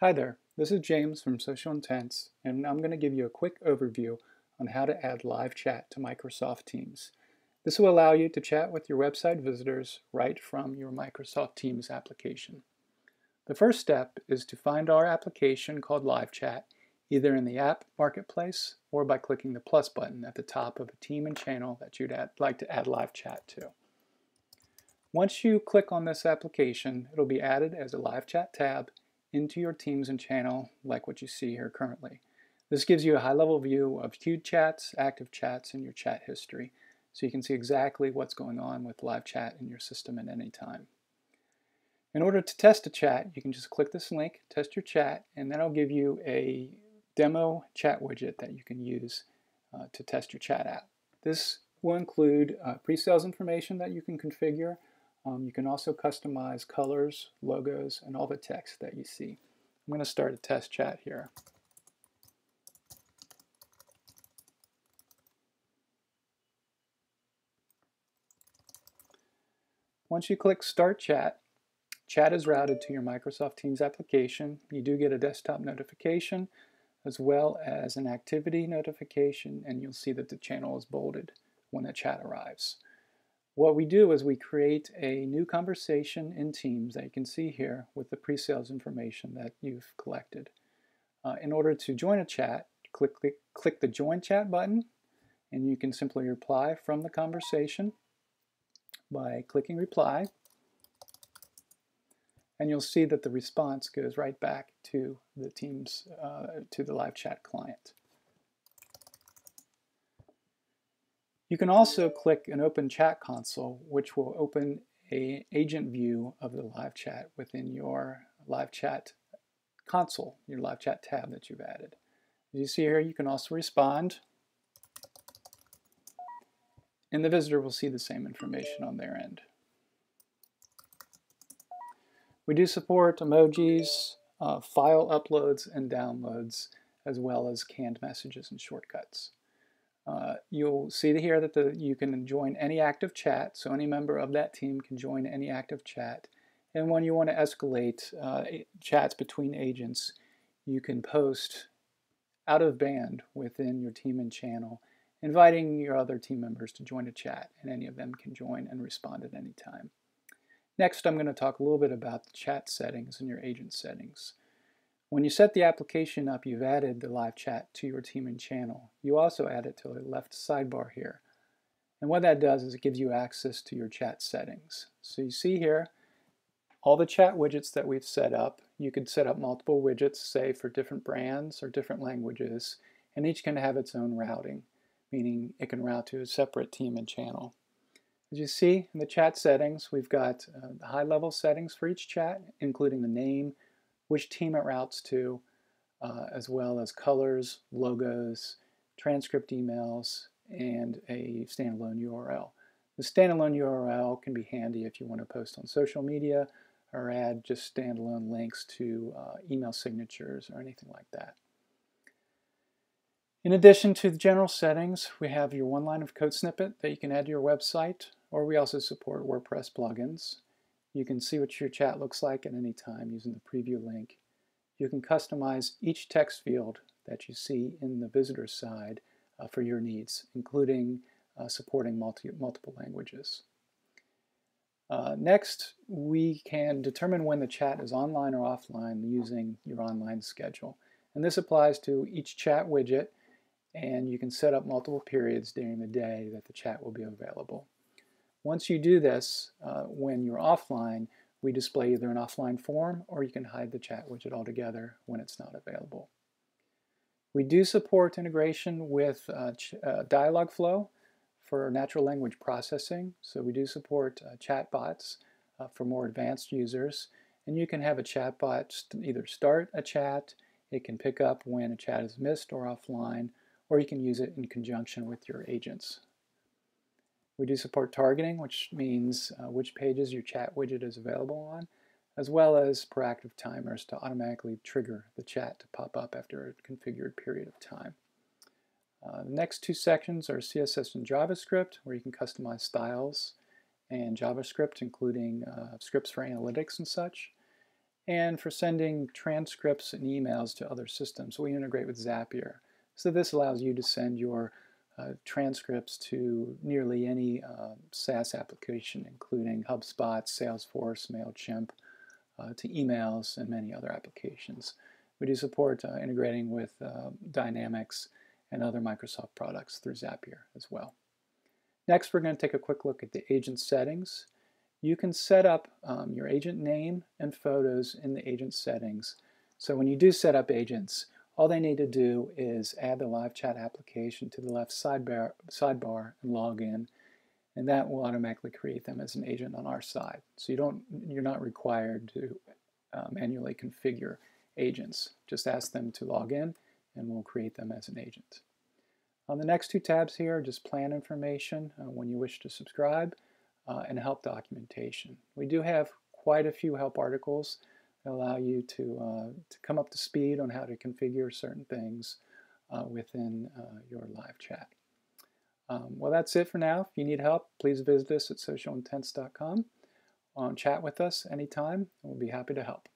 Hi there, this is James from Social Intents, and I'm going to give you a quick overview on how to add live chat to Microsoft Teams. This will allow you to chat with your website visitors right from your Microsoft Teams application. The first step is to find our application called Live Chat either in the app marketplace or by clicking the plus button at the top of a team and channel that you'd add, like to add live chat to. Once you click on this application, it'll be added as a live chat tab into your teams and channel like what you see here currently. This gives you a high-level view of queued chats, active chats, and your chat history, so you can see exactly what's going on with live chat in your system at any time. In order to test a chat, you can just click this link, test your chat, and that'll give you a demo chat widget that you can use uh, to test your chat app. This will include uh, pre-sales information that you can configure, um, you can also customize colors, logos, and all the text that you see. I'm going to start a test chat here. Once you click Start Chat, chat is routed to your Microsoft Teams application. You do get a desktop notification as well as an activity notification, and you'll see that the channel is bolded when the chat arrives. What we do is we create a new conversation in Teams that you can see here with the pre-sales information that you've collected. Uh, in order to join a chat, click, click, click the Join Chat button and you can simply reply from the conversation by clicking Reply and you'll see that the response goes right back to the Teams, uh, to the live chat client. You can also click an open chat console, which will open a agent view of the live chat within your live chat console, your live chat tab that you've added. As you see here, you can also respond, and the visitor will see the same information on their end. We do support emojis, uh, file uploads and downloads, as well as canned messages and shortcuts. Uh, you'll see here that the, you can join any active chat, so any member of that team can join any active chat. And when you want to escalate uh, chats between agents, you can post out of band within your team and channel, inviting your other team members to join a chat, and any of them can join and respond at any time. Next, I'm going to talk a little bit about the chat settings and your agent settings. When you set the application up, you've added the live chat to your team and channel. You also add it to the left sidebar here. And what that does is it gives you access to your chat settings. So you see here all the chat widgets that we've set up. You could set up multiple widgets, say for different brands or different languages, and each can have its own routing, meaning it can route to a separate team and channel. As you see in the chat settings, we've got uh, high-level settings for each chat, including the name, which team it routes to, uh, as well as colors, logos, transcript emails, and a standalone URL. The standalone URL can be handy if you want to post on social media or add just standalone links to uh, email signatures or anything like that. In addition to the general settings, we have your one line of code snippet that you can add to your website, or we also support WordPress plugins. You can see what your chat looks like at any time using the preview link. You can customize each text field that you see in the visitor side uh, for your needs, including uh, supporting multi multiple languages. Uh, next, we can determine when the chat is online or offline using your online schedule. And this applies to each chat widget, and you can set up multiple periods during the day that the chat will be available. Once you do this, uh, when you're offline, we display either an offline form or you can hide the chat widget altogether when it's not available. We do support integration with uh, uh, Dialogflow for natural language processing. So we do support uh, chatbots uh, for more advanced users. And you can have a chatbot st either start a chat, it can pick up when a chat is missed or offline, or you can use it in conjunction with your agents. We do support targeting, which means uh, which pages your chat widget is available on, as well as proactive timers to automatically trigger the chat to pop up after a configured period of time. Uh, the next two sections are CSS and JavaScript, where you can customize styles, and JavaScript, including uh, scripts for analytics and such. and for sending transcripts and emails to other systems. We integrate with Zapier. So this allows you to send your uh, transcripts to nearly any uh, SaaS application, including HubSpot, Salesforce, MailChimp, uh, to emails, and many other applications. We do support uh, integrating with uh, Dynamics and other Microsoft products through Zapier as well. Next, we're going to take a quick look at the agent settings. You can set up um, your agent name and photos in the agent settings. So when you do set up agents, all they need to do is add the live chat application to the left sidebar, sidebar and log in, and that will automatically create them as an agent on our side. So you don't, you're not required to uh, manually configure agents. Just ask them to log in, and we'll create them as an agent. On the next two tabs here, just plan information uh, when you wish to subscribe uh, and help documentation. We do have quite a few help articles allow you to, uh, to come up to speed on how to configure certain things uh, within uh, your live chat. Um, well, that's it for now. If you need help, please visit us at socialintents.com. Um, chat with us anytime, and we'll be happy to help.